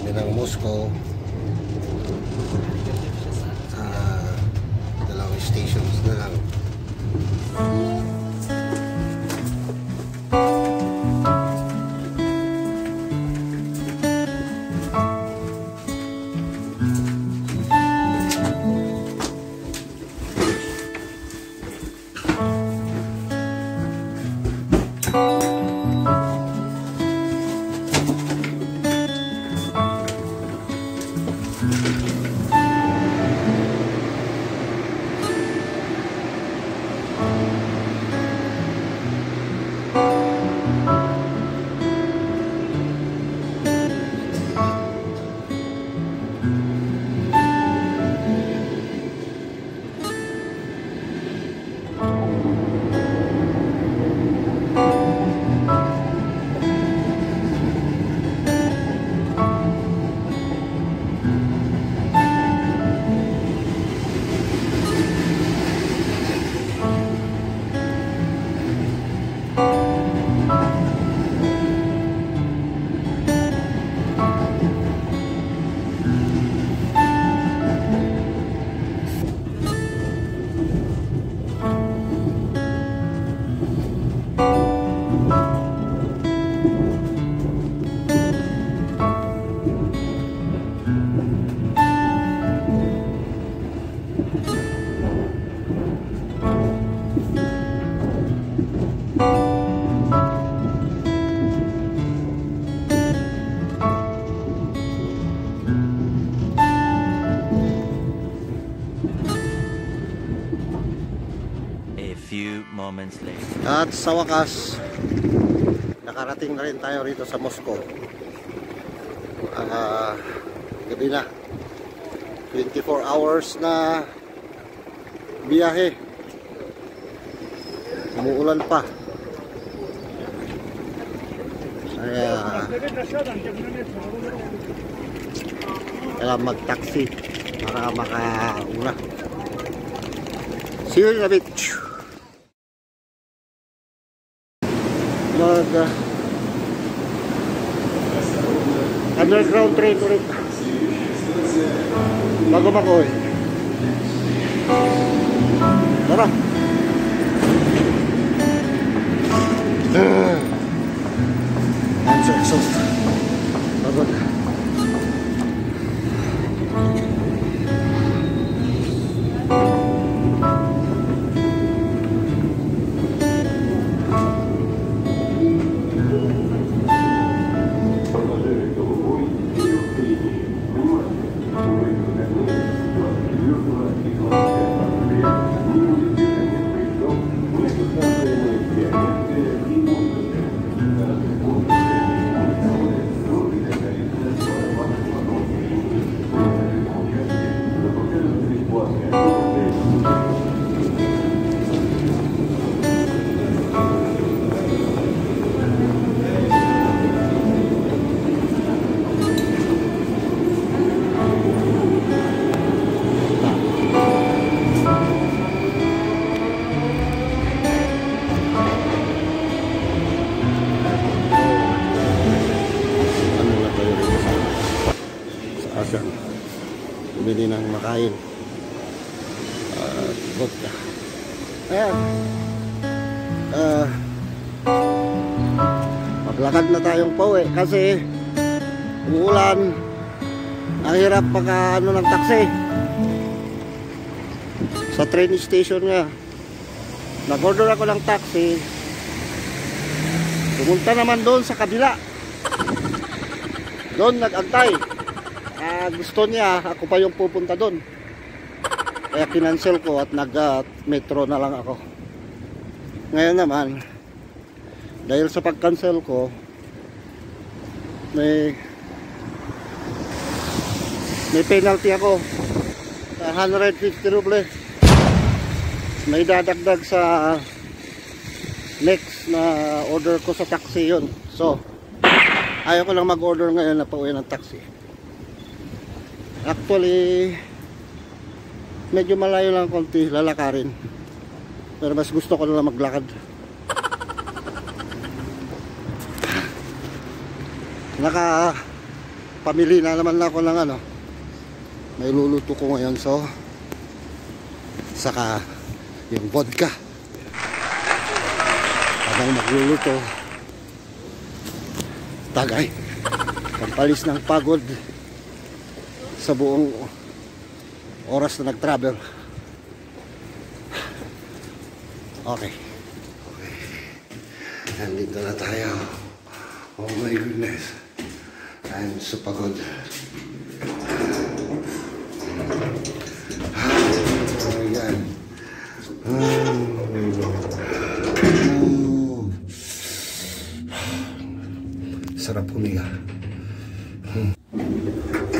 kami ng Moscow A few moments later. At sa wakas, nakarating na rin tayo rito sa Moscow. Ah, gabi na. 24 hours na biyahe. Umuulan pa. Kaya, kaya mag-taxi para makauna. See you in a bit. Mag uh, underground train ulit. Bago makoy tara. Uh, I'm so exhausted pagod Asan bumili ng makain. At vodka. Ayan. Ah, maglakad na tayong pauwi kasi umuulan. Ang hirap pagka ano ng taxi. Sa train station nga nag-order ako ng taxi. Pumunta naman doon sa kabila. Doon nag-antay. Ah, gusto niya, ako pa yung pupunta doon. Kaya kinansel ko at nag-metro na lang ako. Ngayon naman, dahil sa pag-cancel ko, may may penalty ako. 150 ruble. May dadagdag sa next na order ko sa taxi yun. So, ayaw ko lang mag-order ngayon na pauwi ng taxi actually medyo malayo lang konti lalakarin pero mas gusto ko na maglakad naka pamili na naman ako ng ano. May luluto ko ngayon so saka yung vodka. Habang magluluto, tagay. Pampalis ng pagod sa buong oras na nag-travel. Okay. Okay. Nandito na tayo. Oh my goodness. I'm so pagod. God. Oh God. Oh. Sarap humiga. Bakit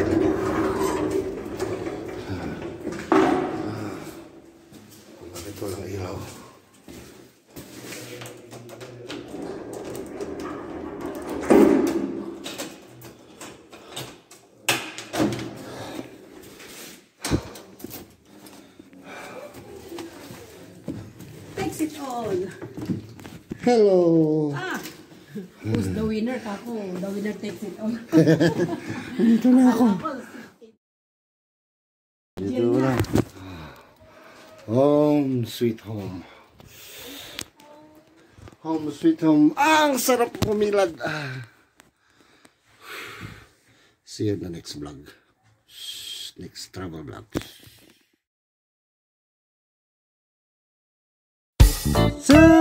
Takes it all. Hello! Ah! Who's the winner? Kako. The winner takes it all. Dito na ako. Dito na. Home sweet home. Home sweet home. Ah, ang sarap pumilad. Ah. See you in the next vlog. Next travel vlog. す